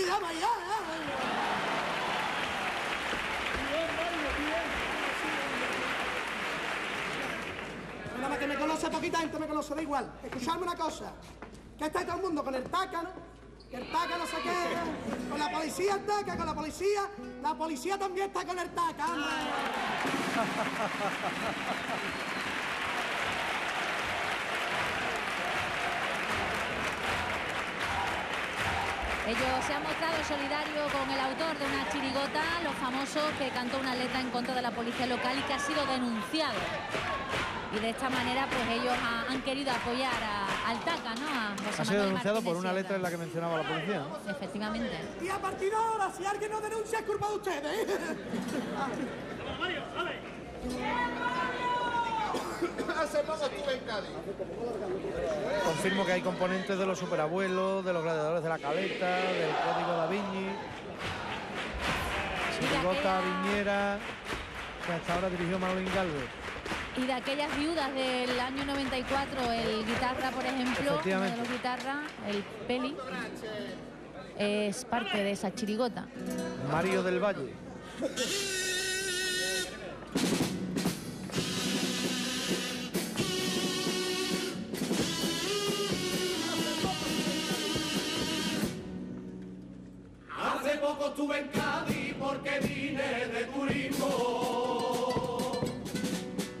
Dame ya, Nada más que me conoce poquita gente, me conoce, da igual. Escuchadme una cosa. Que está todo el mundo con el taca, ¿no? Que el taca no sé qué. Con la policía el taca, con la policía. La policía también está con el taca, Ellos se han mostrado solidarios con el autor de una chirigota, los famosos que cantó una letra en contra de la policía local y que ha sido denunciado. Y de esta manera, pues ellos han querido apoyar a, al TACA, ¿no? ha sido denunciado por una letra en la que mencionaba la policía. Efectivamente. Y a partir de ahora, si alguien no denuncia, es culpa de ustedes. Hace poco estuve en Cádiz. Confirmo que hay componentes de los superabuelos, de los gladiadores de la caleta, del código da Vinci, Chirigota Viñera, que hasta ahora dirigió Manolín Galvez. Y de aquellas viudas del año 94, el guitarra, por ejemplo, uno de los guitarras, el Peli, es parte de esa chirigota. Mario del Valle. Poco estuve en Cádiz porque vine de turismo.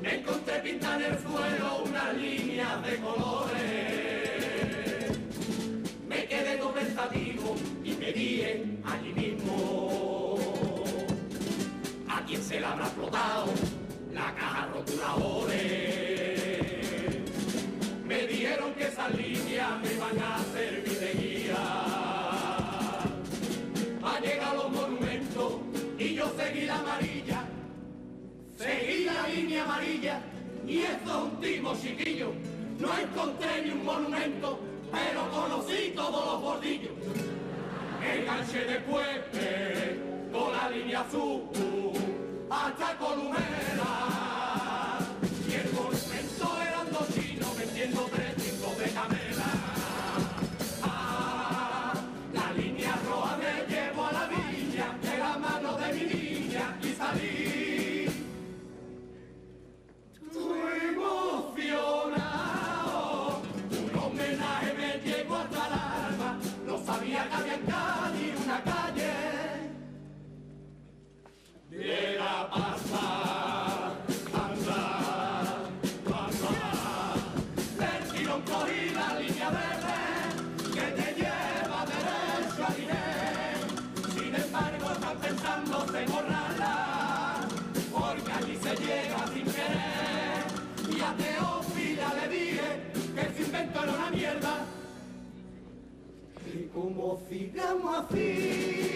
Me encontré pintar en el suelo unas líneas de colores. Me quedé todo y me dije allí mismo. ¿A quién se le habrá explotado la caja rotuladores? Me dijeron que esas líneas me iban a y esto es un chiquillo. No encontré ni un monumento, pero conocí todos los bordillos. Enganché después con la línea azul hasta Columela. como figamos afí.